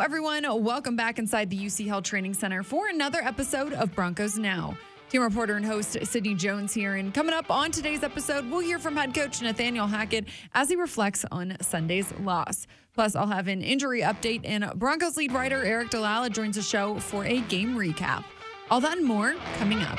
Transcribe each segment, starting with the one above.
Everyone. Welcome back inside the UC Health Training Center for another episode of Broncos Now. Team reporter and host Sydney Jones here. And coming up on today's episode, we'll hear from head coach Nathaniel Hackett as he reflects on Sunday's loss. Plus, I'll have an injury update, and Broncos lead writer Aric DiLalla joins the show for a game recap. All that and more coming up.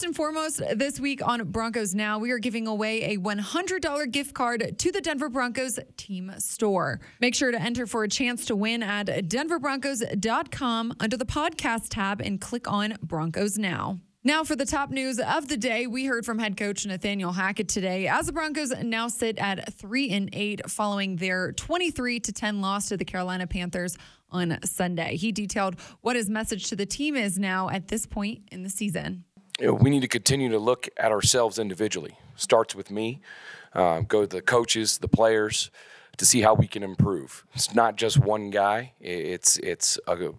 First and foremost, this week on Broncos Now, we are giving away a $100 gift card to the Denver Broncos team store. Make sure to enter for a chance to win at denverbroncos.com under the podcast tab and click on Broncos Now. Now, for the top news of the day, we heard from head coach Nathaniel Hackett today as the Broncos now sit at 3 and 8 following their 23 to 10 loss to the Carolina Panthers on Sunday. He detailed what his message to the team is now at this point in the season you know, we need to continue to look at ourselves individually. Starts with me. Uh, go to the coaches, the players, to see how we can improve. It's not just one guy. It's it's a,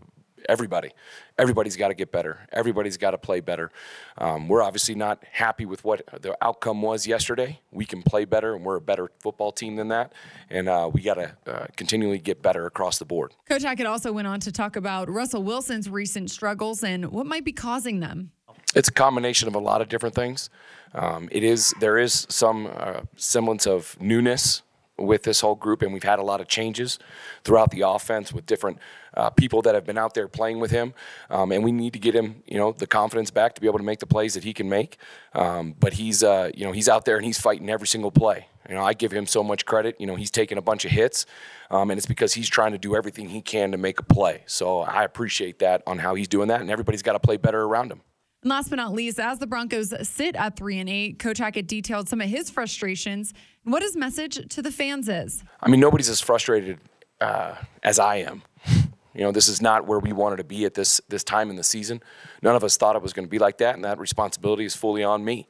everybody. Everybody's got to get better. Everybody's got to play better. Um, we're obviously not happy with what the outcome was yesterday. We can play better, and we're a better football team than that. And uh, we got to uh, continually get better across the board. Coach Hackett also went on to talk about Russell Wilson's recent struggles and what might be causing them it's a combination of a lot of different things. Um, it is there is some uh, semblance of newness with this whole group, and we've had a lot of changes throughout the offense with different uh, people that have been out there playing with him, um, and we need to get him, you know, the confidence back to be able to make the plays that he can make. Um, but he's, uh, you know, he's out there and he's fighting every single play. You know, I give him so much credit. You know, he's taking a bunch of hits, um, and it's because he's trying to do everything he can to make a play. So I appreciate that on how he's doing that, and everybody's got to play better around him. And last but not least, as the Broncos sit at three and eight, Coach Hackett detailed some of his frustrations and what his message to the fans is. I mean, nobody's as frustrated uh, as I am. You know, this is not where we wanted to be at this this time in the season. None of us thought it was going to be like that, and that responsibility is fully on me.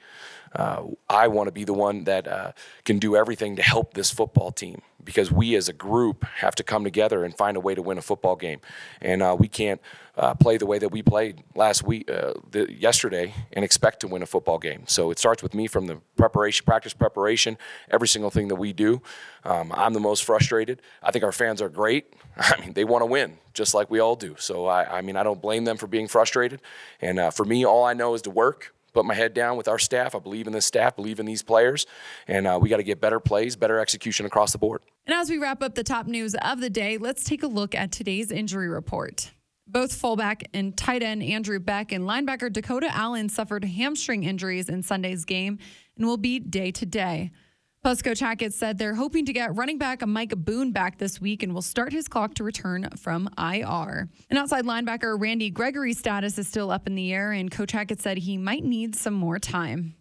Uh, I want to be the one that uh, can do everything to help this football team because we as a group have to come together and find a way to win a football game. And uh, we can't uh, play the way that we played last week, uh, the, yesterday, and expect to win a football game. So it starts with me from the preparation, practice preparation, every single thing that we do. Um, I'm the most frustrated. I think our fans are great. I mean, they want to win just like we all do. So I, I mean, I don't blame them for being frustrated. And uh, for me, all I know is to work put my head down with our staff. I believe in this staff, believe in these players, and uh, we got to get better plays, better execution across the board. And as we wrap up the top news of the day, let's take a look at today's injury report. Both fullback and tight end Andrew Beck and linebacker Dakota Allen suffered hamstring injuries in Sunday's game and will be day to day. Plus, Coach said they're hoping to get running back Mike Boone back this week and will start his clock to return from IR. And outside linebacker Randy Gregory's status is still up in the air, and Coach Hackett said he might need some more time.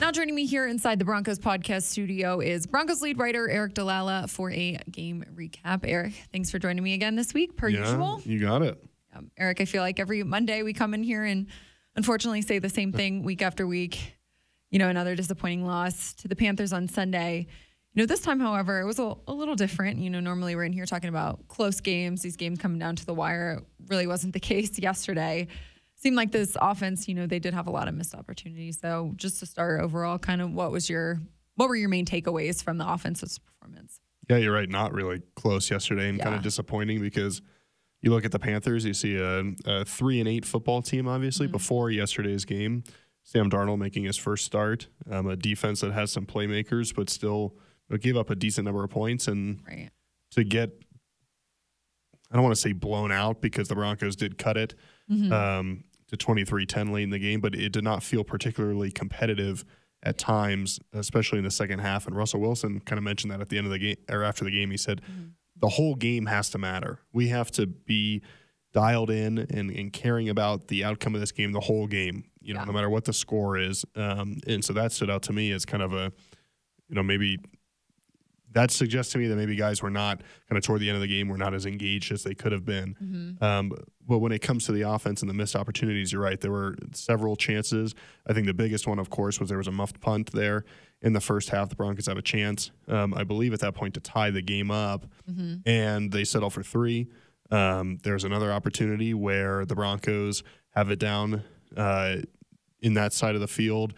Now, joining me here inside the Broncos podcast studio is Broncos lead writer Aric DiLalla for a game recap. Aric, thanks for joining me again this week, per yeah, usual. You got it. Um, Aric, I feel like every Monday we come in here and unfortunately say the same thing week after week you know, another disappointing loss to the Panthers on Sunday. You know, this time, however, it was a, a, little different. You know, normally we're in here talking about close games, these games coming down to the wire. It really wasn't the case yesterday. Seemed like this offense, you know, they did have a lot of missed opportunities. So, just to start overall, kind of what was your what were your main takeaways from the offense's performance? Yeah, you're right. Not really close yesterday, and yeah. kind of disappointing because you look at the Panthers, you see a, a three and eight football team, obviously mm-hmm. before yesterday's game. Sam Darnold making his first start, um, a defense that has some playmakers, but still gave up a decent number of points. And right. to get, I don't want to say blown out because the Broncos did cut it mm-hmm. um, to 23 10 late in the game, but it did not feel particularly competitive at times, especially in the second half. And Russell Wilson kind of mentioned that at the end of the game or after the game. He said, mm-hmm. the whole game has to matter. We have to be dialed in and, and caring about the outcome of this game the whole game you know, yeah. no matter what the score is. Um, and so that stood out to me as kind of a, you know, maybe that suggests to me that maybe guys were not kind of toward the end of the game were not as engaged as they could have been. Mm-hmm. Um, but when it comes to the offense and the missed opportunities, you're right. There were several chances. I think the biggest one, of course, was there was a muffed punt there in the first half. The Broncos have a chance, um, I believe, at that point to tie the game up, mm-hmm. and they settle for three. Um, there's another opportunity where the Broncos have it down uh, in that side of the field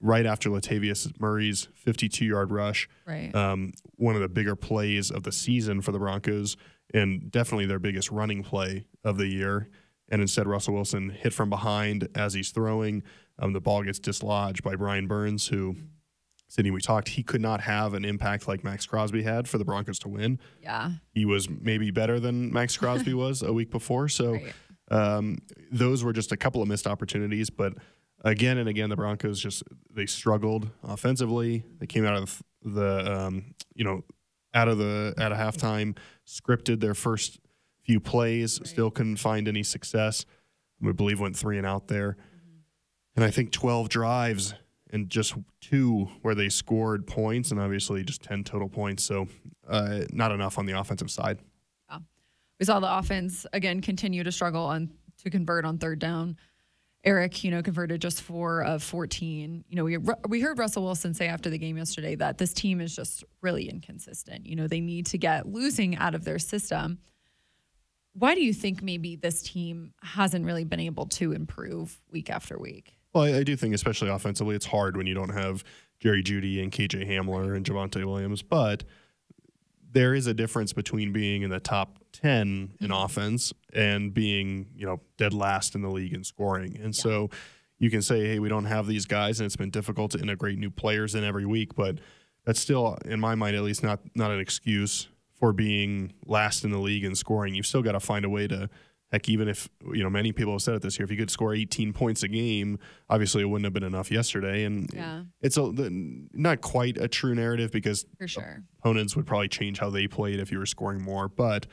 right after Latavius Murray's 52 yard rush. Right. Um, one of the bigger plays of the season for the Broncos, and definitely their biggest running play of the year. And instead, Russell Wilson hit from behind as he's throwing. Um, the ball gets dislodged by Brian Burns, who, Sydney, we talked, he could not have an impact like Maxx Crosby had for the Broncos to win. Yeah. He was maybe better than Maxx Crosby was a week before. So Right. um, those were just a couple of missed opportunities. But again and again, the Broncos just they struggled offensively. They came out of the um, you know out of the out of halftime, scripted their first few plays, still couldn't find any success. We believe went three and out there, and I think twelve drives and just two where they scored points, and obviously just ten total points. So uh, not enough on the offensive side. We saw the offense again continue to struggle on to convert on third down. Aric, you know, converted just four of 14. You know, we we heard Russell Wilson say after the game yesterday that this team is just really inconsistent. You know, they need to get losing out of their system. Why do you think maybe this team hasn't really been able to improve week after week? Well, I, I do think, especially offensively, it's hard when you don't have Jerry Jeudy and KJ Hamler and Javonte Williams. But there is a difference between being in the top 10 in mm-hmm. offense and being, you know, dead last in the league in scoring. And so you can say, hey, we don't have these guys, and it's been difficult to integrate new players in every week. But that's still, in my mind, at least, not not an excuse for being last in the league in scoring. You've still got to find a way to heck, even if you know many people have said it this year, if you could score 18 points a game, obviously it wouldn't have been enough yesterday. And Yeah. it's a the- not quite a true narrative because For sure. opponents would probably change how they played if you were scoring more, but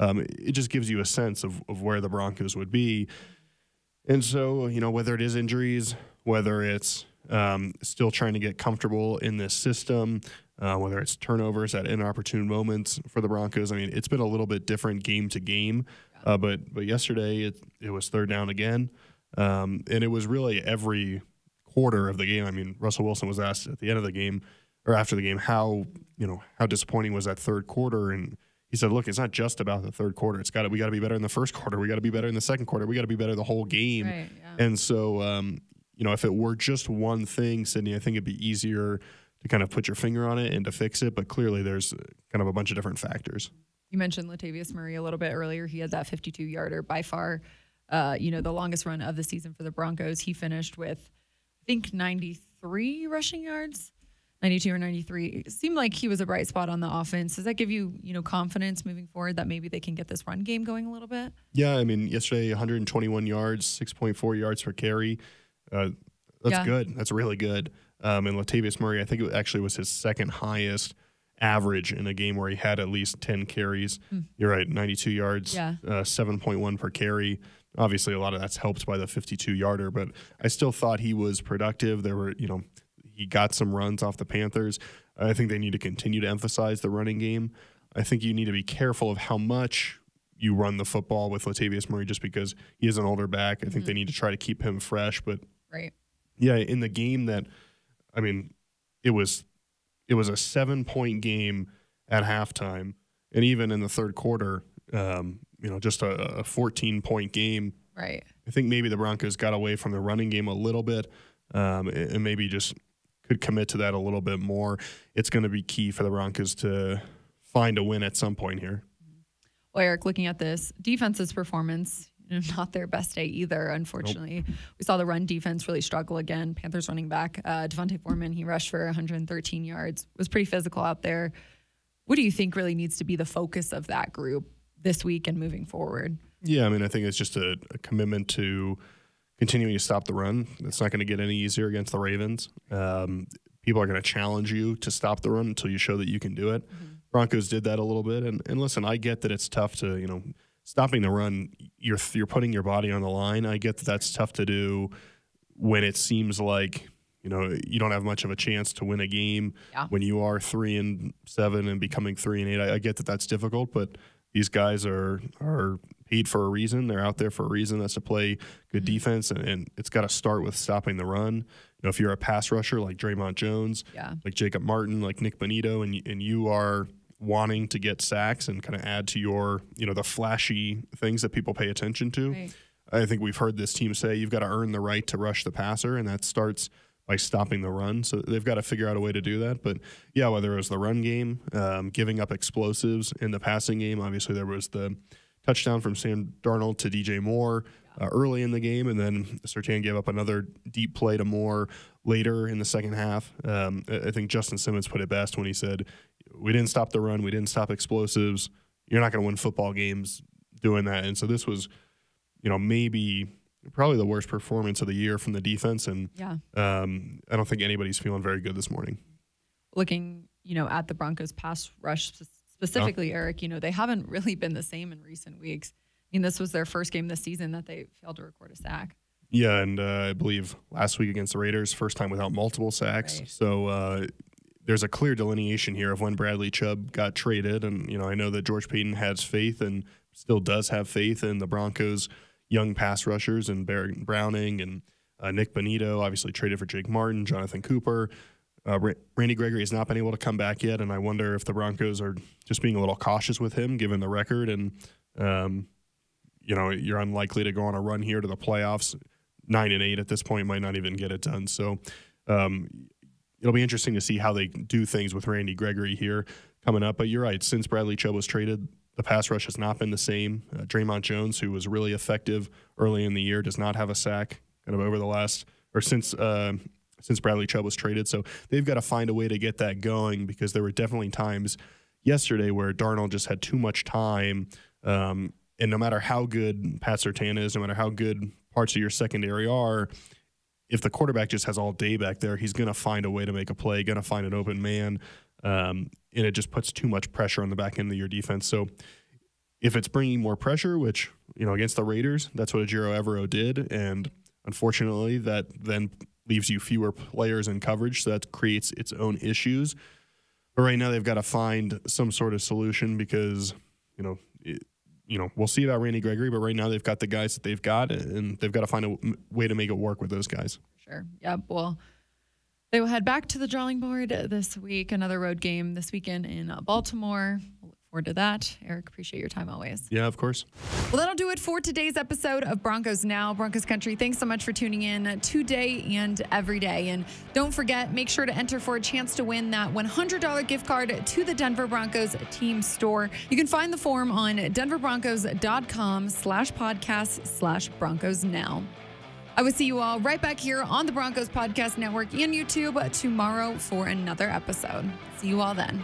um, it just gives you a sense of, of where the Broncos would be. And so, you know, whether it is injuries, whether it's um, still trying to get comfortable in this system, uh, whether it's turnovers at inopportune moments for the Broncos. I mean, it's been a little bit different game to game, uh, but but yesterday it it was third down again, um, and it was really every quarter of the game. I mean, Russell Wilson was asked at the end of the game or after the game how you know how disappointing was that third quarter, and he said, "Look, it's not just about the third quarter. It's got to we got to be better in the first quarter. We got to be better in the second quarter. We got to be better the whole game." Right. Yeah. And so, um, you know, if it were just one thing, Sydney, I think it'd be easier to kind of put your finger on it and to fix it. But clearly, there's kind of a bunch of different factors. You mentioned Latavius Murray a little bit earlier. He had that 52 yarder by far, uh, you know, the longest run of the season for the Broncos. He finished with, I think, 93 rushing yards, 92 or 93. It seemed like he was a bright spot on the offense. Does that give you, you know, confidence moving forward that maybe they can get this run game going a little bit? Yeah, I mean, yesterday 121 yards, 6.4 yards per carry. Uh, that's Yeah. good. That's really good. Um, and Latavius Murray, I think it actually was his second highest average in a game where he had at least 10 carries. You're right, 92 yards, Yeah. uh, 7.1 per carry. Obviously, a lot of that's helped by the 52 yarder, but I still thought he was productive. There were, you know, he got some runs off the Panthers. I think they need to continue to emphasize the running game. I think you need to be careful of how much you run the football with Latavius Murray just because he is an older back. I think they need to try to keep him fresh. But Right. yeah, in the game that, I mean, it was it was a seven point game at halftime, and even in the third quarter, um, you know, just a, a 14 point game. Right. I think maybe the Broncos got away from the running game a little bit, um, and maybe just could commit to that a little bit more. It's going to be key for the Broncos to find a win at some point here. Well, Aric, looking at this defense's performance, not their best day either, unfortunately. We saw the run defense really struggle again. Panthers running back, uh, D'Onta Foreman, he rushed for 113 yards, was pretty physical out there. What do you think really needs to be the focus of that group this week and moving forward? Yeah, I mean, I think it's just a, a commitment to continuing to stop the run. It's not going to get any easier against the Ravens. Um, people are going to challenge you to stop the run until you show that you can do it. Broncos did that a little bit, and and listen, I get that it's tough to you know stopping the run. You're you're putting your body on the line. I get that that's tough to do when it seems like you know you don't have much of a chance to win a game Yeah. when you are three and seven and becoming three and eight. I, I get that that's difficult, but these guys are are paid for a reason. They're out there for a reason. That's to play good mm-hmm. defense, and, and it's got to start with stopping the run. You know, if you're a pass rusher like Dre'Mont Jones, Yeah. like Jacob Martin, like Nik Bonitto, and and you are wanting to get sacks and kind of add to your you know the flashy things that people pay attention to. Right. I think we've heard this team say you've got to earn the right to rush the passer, and that starts by stopping the run. So they've got to figure out a way to do that. But yeah, whether it was the run game, um, giving up explosives in the passing game, obviously there was the touchdown from Sam Darnold to DJ Moore uh, early in the game, and then Surtain gave up another deep play to Moore later in the second half. Um, I think Justin Simmons put it best when he said, "We didn't stop the run, we didn't stop explosives. You're not going to win football games doing that." And so this was, you know, maybe probably the worst performance of the year from the defense, and yeah, um, I don't think anybody's feeling very good this morning. Looking, you know, at the Broncos pass rush specifically, Aric, you know, they haven't really been the same in recent weeks. I mean, this was their first game this season that they failed to record a sack. Yeah, and uh, I believe last week against the Raiders, first time without multiple sacks. Right. So uh, there's a clear delineation here of when Bradley Chubb got traded, and you know I know that George Paton has faith and still does have faith in the Broncos' young pass rushers and Baron Browning and uh, Nik Bonitto, obviously traded for Jake Martin, Jonathan Cooper. Uh, Randy Gregory has not been able to come back yet, and I wonder if the Broncos are just being a little cautious with him, given the record. And um, you know, you're unlikely to go on a run here to the playoffs. Nine and eight at this point might not even get it done. So um, it'll be interesting to see how they do things with Randy Gregory here coming up. But you're right. Since Bradley Chubb was traded, the pass rush has not been the same. Uh, Dre'Mont Jones, who was really effective early in the year, does not have a sack kind of over the last or since uh, since Bradley Chubb was traded. So they've got to find a way to get that going because there were definitely times yesterday where Darnold just had too much time. Um, and no matter how good Pat Surtain is, no matter how good parts of your secondary are, if the quarterback just has all day back there, he's going to find a way to make a play, going to find an open man. Um, and it just puts too much pressure on the back end of your defense. So if it's bringing more pressure, which, you know, against the Raiders, that's what Ejiro Evero did. And unfortunately, that then leaves you fewer players in coverage. So that creates its own issues. But right now, they've got to find some sort of solution because, you know, it, you know, we'll see about Randy Gregory, but right now they've got the guys that they've got, and they've got to find a way to make it work with those guys. Sure. Yep. Well, they will head back to the drawing board this week. Another road game this weekend in Baltimore forward to that. Aric, appreciate your time always. Yeah, of course. Well, that'll do it for today's episode of Broncos Now. Broncos Country, thanks so much for tuning in today and every day. And don't forget, make sure to enter for a chance to win that $100 gift card to the Denver Broncos team store. You can find the form on denverbroncos.com slash podcast slash Broncos Now. I will see you all right back here on the Broncos Podcast Network and YouTube tomorrow for another episode. See you all then.